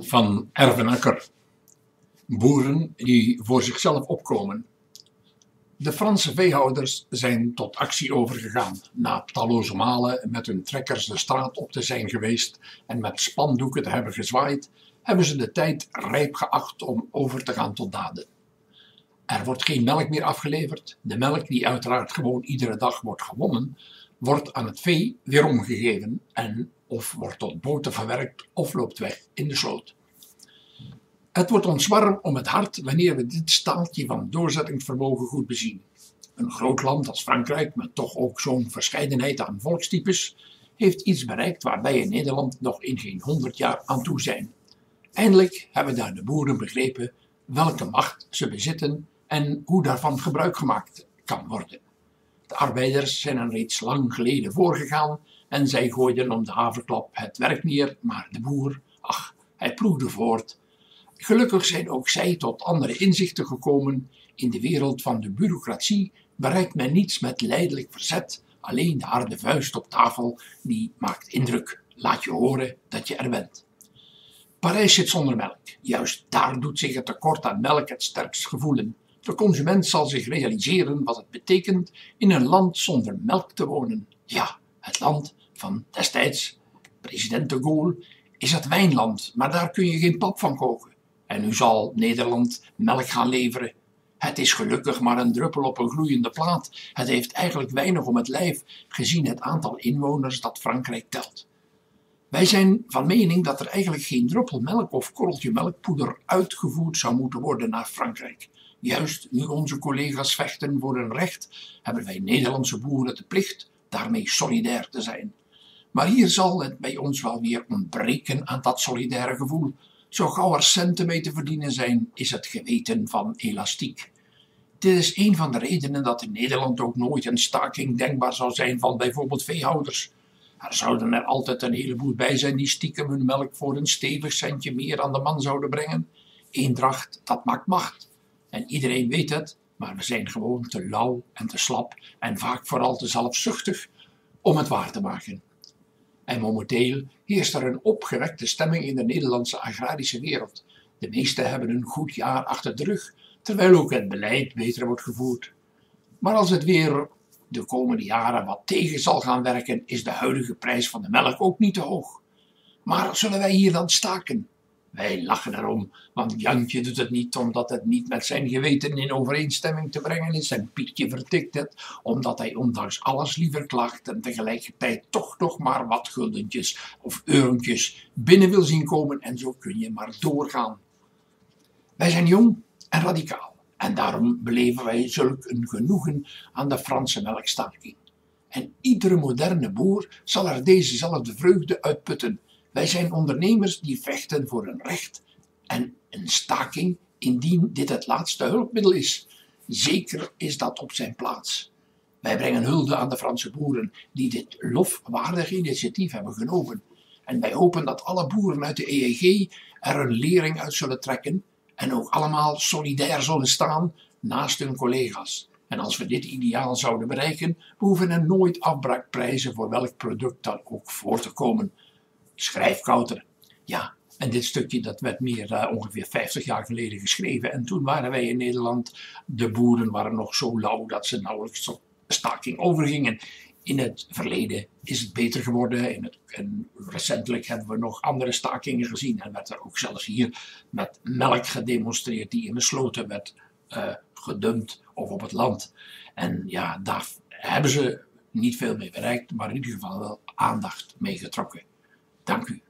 van Ervenakker. Boeren die voor zichzelf opkomen. De Franse veehouders zijn tot actie overgegaan na talloze malen met hun trekkers de straat op te zijn geweest en met spandoeken te hebben gezwaaid, hebben ze de tijd rijp geacht om over te gaan tot daden. Er wordt geen melk meer afgeleverd. De melk, die uiteraard gewoon iedere dag wordt gewonnen, wordt aan het vee weer omgegeven en of wordt tot boter verwerkt of loopt weg in de sloot. Het wordt ons warm om het hart wanneer we dit staaltje van doorzettingsvermogen goed bezien. Een groot land als Frankrijk, met toch ook zo'n verscheidenheid aan volkstypes, heeft iets bereikt waar wij in Nederland nog in geen honderd jaar aan toe zijn. Eindelijk hebben daar de boeren begrepen welke macht ze bezitten en hoe daarvan gebruik gemaakt kan worden. De arbeiders zijn er reeds lang geleden voorgegaan en zij gooiden om de haverklap het werk neer, maar de boer, ach, hij ploegde voort. Gelukkig zijn ook zij tot andere inzichten gekomen. In de wereld van de bureaucratie bereikt men niets met leidelijk verzet, alleen de harde vuist op tafel, die maakt indruk. Laat je horen dat je er bent. Parijs zit zonder melk. Juist daar doet zich het tekort aan melk het sterkst gevoelen. De consument zal zich realiseren wat het betekent in een land zonder melk te wonen. Ja, het land van destijds president de Gaulle is het wijnland, maar daar kun je geen pap van koken. En nu zal Nederland melk gaan leveren. Het is gelukkig maar een druppel op een gloeiende plaat. Het heeft eigenlijk weinig om het lijf, gezien het aantal inwoners dat Frankrijk telt. Wij zijn van mening dat er eigenlijk geen druppel melk of korreltje melkpoeder uitgevoerd zou moeten worden naar Frankrijk. Juist nu onze collega's vechten voor hun recht, hebben wij Nederlandse boeren de plicht daarmee solidair te zijn. Maar hier zal het bij ons wel weer ontbreken aan dat solidaire gevoel. Zo gauw er centen mee te verdienen zijn, is het geweten van elastiek. Dit is een van de redenen dat in Nederland ook nooit een staking denkbaar zou zijn van bijvoorbeeld veehouders. Er zouden er altijd een heleboel bij zijn die stiekem hun melk voor een stevig centje meer aan de man zouden brengen. Eendracht, dat maakt macht. En iedereen weet het, maar we zijn gewoon te lauw en te slap en vaak vooral te zelfzuchtig om het waar te maken. En momenteel heerst er een opgewekte stemming in de Nederlandse agrarische wereld. De meesten hebben een goed jaar achter de rug, terwijl ook het beleid beter wordt gevoerd. Maar als het weer de komende jaren wat tegen zal gaan werken, is de huidige prijs van de melk ook niet te hoog. Maar zullen wij hier dan staken? Wij lachen erom, want Jantje doet het niet omdat het niet met zijn geweten in overeenstemming te brengen is. En Pietje vertikt het omdat hij ondanks alles liever klaagt en tegelijkertijd toch nog maar wat guldentjes of eurentjes binnen wil zien komen. En zo kun je maar doorgaan. Wij zijn jong en radicaal en daarom beleven wij zulk een genoegen aan de Franse melkstaking. En iedere moderne boer zal er dezezelfde vreugde uitputten wij zijn ondernemers die vechten voor een recht en een staking indien dit het laatste hulpmiddel is. Zeker is dat op zijn plaats. Wij brengen hulde aan de Franse boeren die dit lofwaardige initiatief hebben genomen. En wij hopen dat alle boeren uit de EEG er een lering uit zullen trekken en ook allemaal solidair zullen staan naast hun collega's. En als we dit ideaal zouden bereiken, hoeven er nooit afbraakprijzen voor welk product dan ook voor te komen schrijfkouter. Ja, en dit stukje dat werd meer uh, ongeveer 50 jaar geleden geschreven. En toen waren wij in Nederland, de boeren waren nog zo lauw dat ze nauwelijks tot staking overgingen. In het verleden is het beter geworden. In het, en recentelijk hebben we nog andere stakingen gezien. En werd er ook zelfs hier met melk gedemonstreerd die in de sloten werd uh, gedumpt of op het land. En ja, daar hebben ze niet veel mee bereikt, maar in ieder geval wel aandacht mee getrokken. Danke.